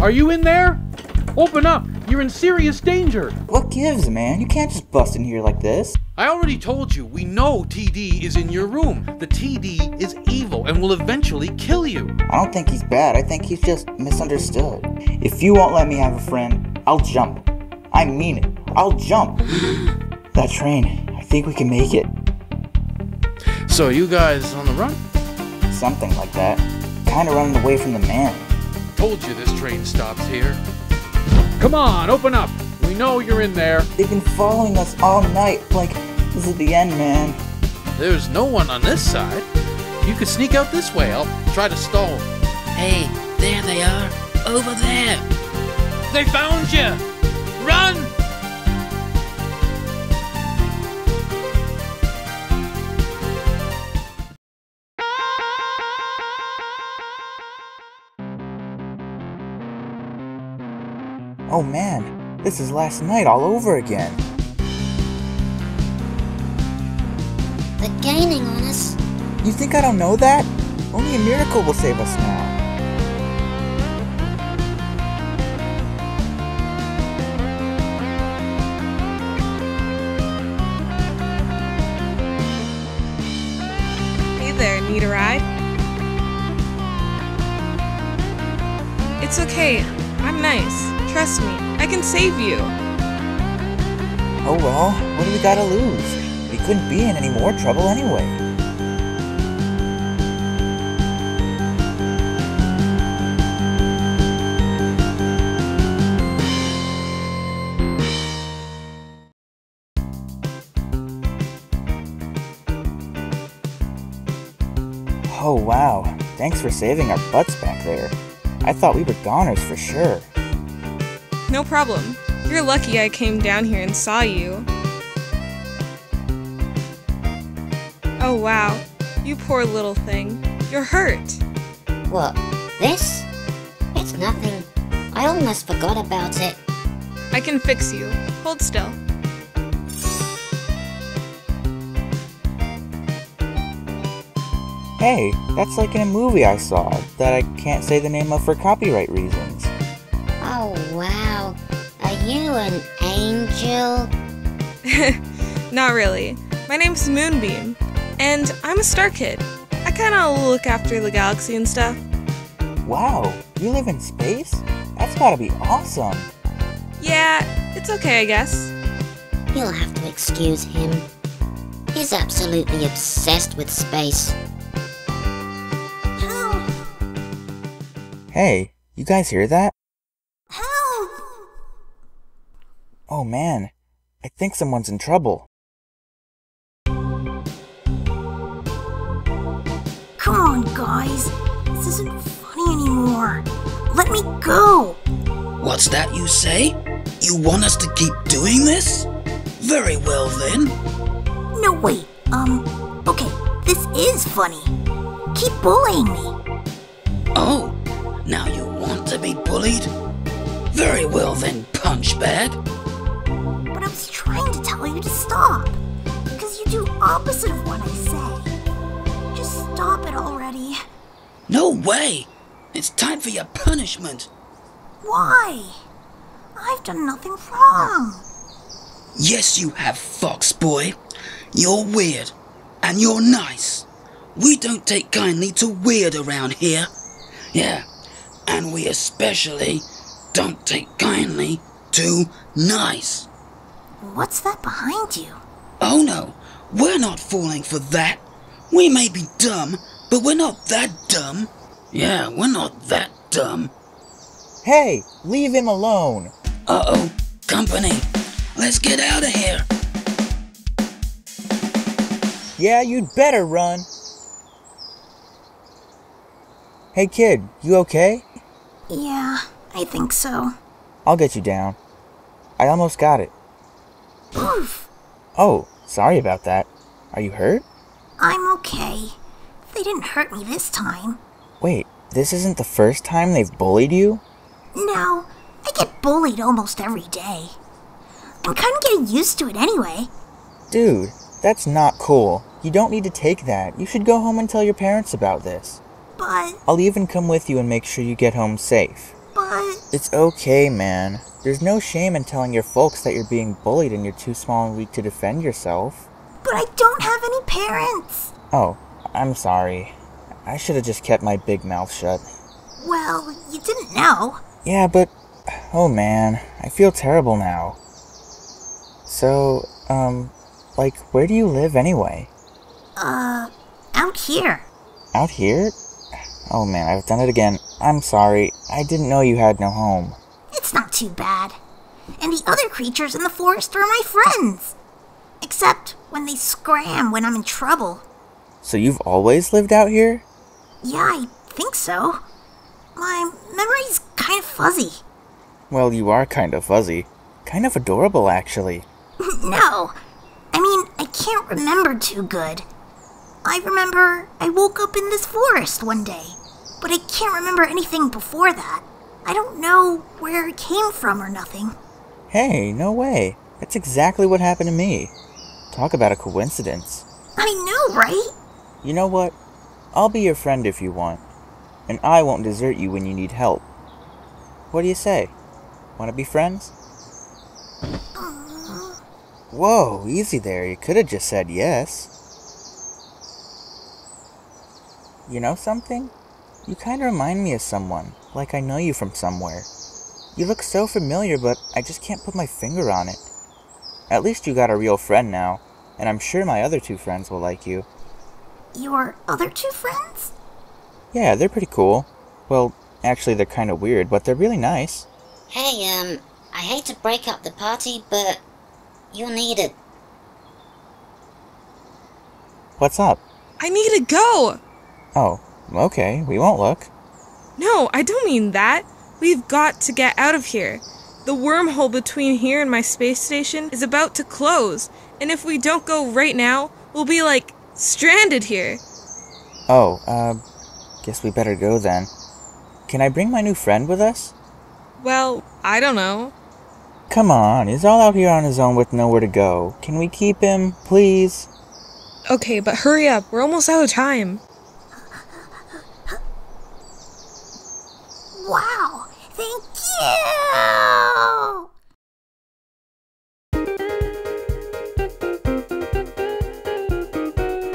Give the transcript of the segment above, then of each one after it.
Are you in there? Open up! You're in serious danger! What gives, man? You can't just bust in here like this. I already told you, we know TD is in your room. The TD is evil and will eventually kill you. I don't think he's bad. I think he's just misunderstood. If you won't let me have a friend, I'll jump. I mean it. I'll jump. that train, I think we can make it. So, you guys on the run? Something like that. Kinda running away from the man. Told you this train stops here. Come on, open up! We know you're in there. They've been following us all night. Like, this is the end, man. There's no one on this side. You could sneak out this way. I'll try to stall. Hey, there they are. Over there. They found you! Run! This is last night all over again. They're gaining on us. You think I don't know that? Only a miracle will save us now. Hey there, need a ride? It's okay. I'm nice. Trust me. I can save you. Oh well, what do we gotta lose? We couldn't be in any more trouble anyway. Oh wow, thanks for saving our butts back there. I thought we were goners for sure. No problem. You're lucky I came down here and saw you. Oh wow. You poor little thing. You're hurt. What? This? It's nothing. I almost forgot about it. I can fix you. Hold still. Hey, that's like in a movie I saw that I can't say the name of for copyright reasons. Wow. Are you an angel? Not really. My name's Moonbeam, and I'm a star kid. I kinda look after the galaxy and stuff. Wow, you live in space? That's gotta be awesome. Yeah, it's okay, I guess. You'll have to excuse him. He's absolutely obsessed with space. Help! Hey, you guys hear that? Help! Oh man, I think someone's in trouble. Come on, guys. This isn't funny anymore. Let me go. What's that you say? You want us to keep doing this? Very well then. No, wait. Um, okay, this is funny. Keep bullying me. Oh, now you want to be bullied? Very well then, Punchbag. But I was trying to tell you to stop. Because you do opposite of what I say. Just stop it already. No way! It's time for your punishment. Why? I've done nothing wrong. Yes, you have, Fox Boy. You're weird, and you're nice. We don't take kindly to weird around here. Yeah, and we especially don't take kindly to nice. What's that behind you? Oh no, we're not falling for that. We may be dumb, but we're not that dumb. Yeah, we're not that dumb. Hey, leave him alone. Uh oh, company. Let's get out of here. Yeah, you'd better run. Hey kid, you okay? Yeah, I think so. I'll get you down. I almost got it. Oh, sorry about that. Are you hurt? I'm okay. They didn't hurt me this time. Wait, this isn't the first time they've bullied you? No, I get bullied almost every day. I'm kind of getting used to it anyway. Dude, that's not cool. You don't need to take that. You should go home and tell your parents about this. But, I'll even come with you and make sure you get home safe. but, It's okay, man. There's no shame in telling your folks that you're being bullied and you're too small and weak to defend yourself. but I don't have any parents. Oh, I'm sorry. I should have just kept my big mouth shut. Well, you didn't know. Yeah, but. Oh man, I feel terrible now. So, um, like, where do you live anyway? Uh, out here. Out here? Oh man, I've done it again. I'm sorry. I didn't know you had no home. It's not too bad. And the other creatures in the forest are my friends. Except when they scram when I'm in trouble. So you've always lived out here? Yeah, I think so. My memory's kind of fuzzy. Well, you are kind of fuzzy. Kind of adorable, actually. no. I mean, I can't remember too good. I remember I woke up in this forest one day, but I can't remember anything before that. I don't know where it came from or nothing. Hey, no way. That's exactly what happened to me. Talk about a coincidence. I know, right? You know what? I'll be your friend if you want. And I won't desert you when you need help. What do you say? Want to be friends? Whoa, easy there. You could have just said yes. You know something? You kind of remind me of someone, like I know you from somewhere. You look so familiar, but I just can't put my finger on it. At least you got a real friend now, and I'm sure my other two friends will like you. Your other two friends? Yeah, they're pretty cool. Well, actually, they're kind of weird, but they're really nice. Hey, um, I hate to break up the party, but you're needed. What's up? I need to go! Oh, okay, we won't look. No, I don't mean that. We've got to get out of here. The wormhole between here and my space station is about to close, and if we don't go right now, we'll be like stranded here. Oh, uh, guess we better go then. Can I bring my new friend with us? Well, I don't know. Come on, he's all out here on his own with nowhere to go. Can we keep him, please? Okay, but hurry up. We're almost out of time. Wow! Thank you!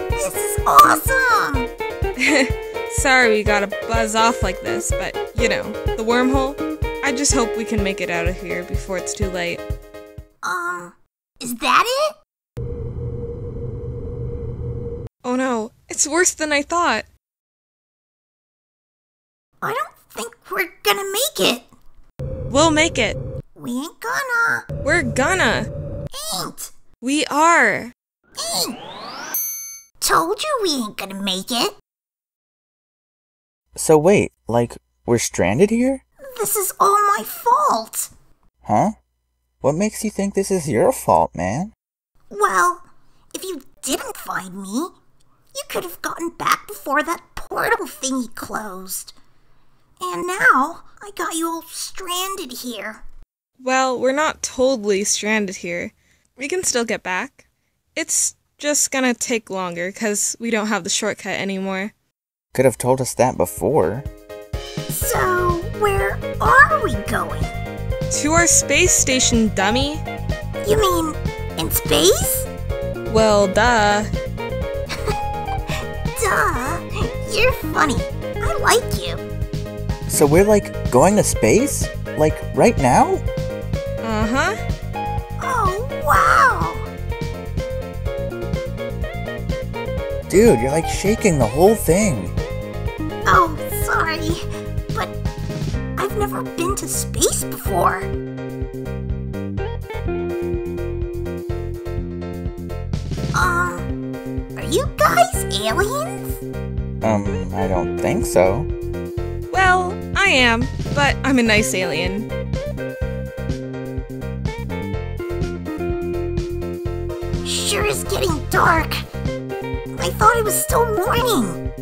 This is awesome! Sorry we gotta buzz off like this, but you know, the wormhole. I just hope we can make it out of here before it's too late. Um, is that it? Oh no, it's worse than I thought. I don't think we're gonna make it. We'll make it. We ain't gonna. We're gonna. Ain't. We are. Ain't. Told you we ain't gonna make it. So wait, like, we're stranded here? This is all my fault. Huh? What makes you think this is your fault, man? Well, if you didn't find me, you could have gotten back before that portal thingy closed. And now I got you all stranded here. Well, we're not totally stranded here. We can still get back. It's just gonna take longer because we don't have the shortcut anymore. Could have told us that before. So, where are we going? To our space station, dummy. You mean in space? Well, duh. Duh. You're funny. I like you. So we're like going to space? Like right now? Uh huh. Oh, wow. Dude, you're like shaking the whole thing. Oh, sorry. But I've never been to space before. Um, are you guys aliens? Um, I don't think so. I am, but I'm a nice alien. Sure is getting dark. I thought it was still morning.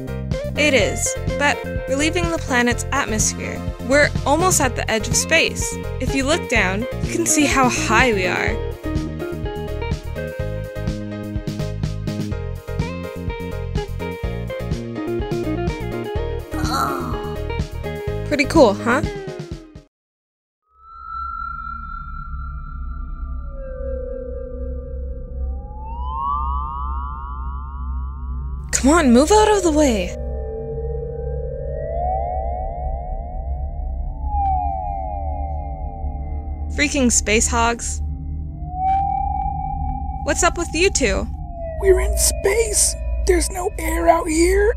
It is, but we're leaving the planet's atmosphere. We're almost at the edge of space. If you look down, you can see how high we are. Oh. Pretty cool, huh? Come on, move out of the way. Freaking space hogs. What's up with you two? We're in space. There's no air out here.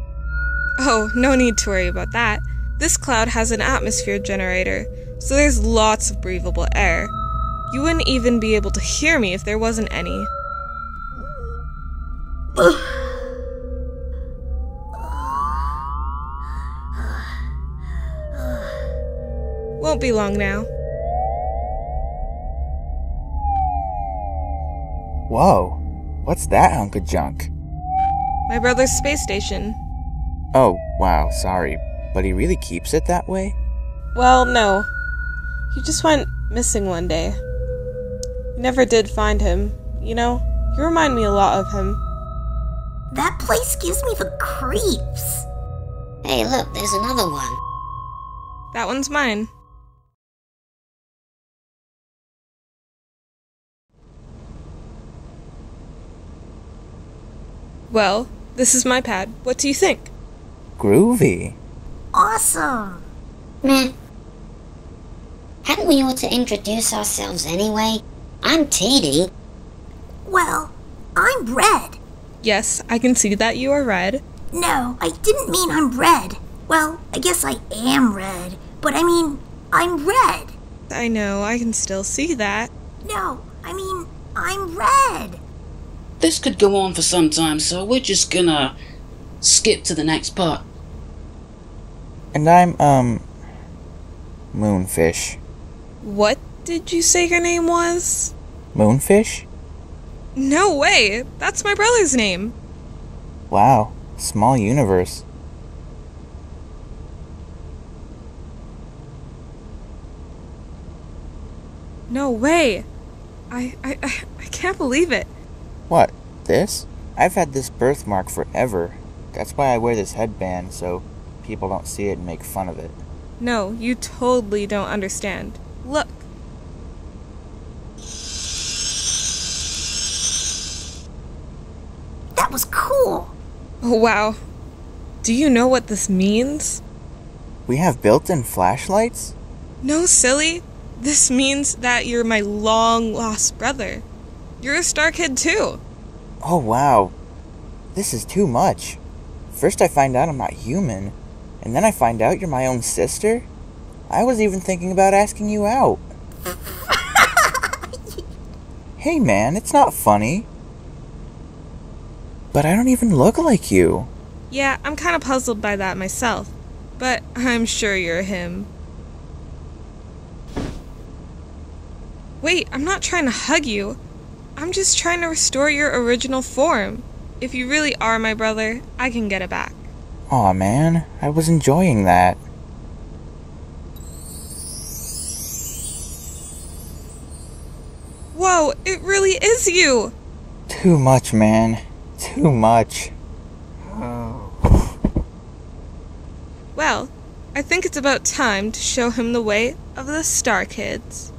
Oh, no need to worry about that. This cloud has an atmosphere generator, so there's lots of breathable air. You wouldn't even be able to hear me if there wasn't any. Won't be long now. Whoa. What's that hunk of junk? My brother's space station. Oh, wow, sorry. But he really keeps it that way? Well, no. He just went missing one day. We never did find him. You know, you remind me a lot of him. That place gives me the creeps. Hey, look, there's another one. That one's mine. Well, this is my pad. What do you think? Groovy. Awesome. Meh. Hadn't we ought to introduce ourselves anyway? I'm TD. Well, I'm red. Yes, I can see that you are red. No, I didn't mean I'm red. Well, I guess I am red, but I mean, I'm red. I know, I can still see that. No, I mean, I'm red. This could go on for some time, so we're just gonna skip to the next part. And I'm, um. Moonfish. What did you say your name was? Moonfish? No way! That's my brother's name. Wow. Small universe. No way! I, I, I, I can't believe it. What? This? I've had this birthmark forever. That's why I wear this headband, so people don't see it and make fun of it. No, you totally don't understand. Look. That was cool. Oh, wow. Do you know what this means? We have built in flashlights? No, silly. This means that you're my long lost brother. You're a star kid too. Oh, wow. This is too much. First, I find out I'm not human, and then I find out you're my own sister? I was even thinking about asking you out. hey, man, it's not funny. But I don't even look like you. Yeah, I'm kind of puzzled by that myself. But I'm sure you're him. Wait, I'm not trying to hug you. I'm just trying to restore your original form. If you really are my brother, I can get it back. Aw, man, I was enjoying that. Whoa, it really is you! Too much, man. Too much. Well, I think it's about time to show him the way of the Star Kids.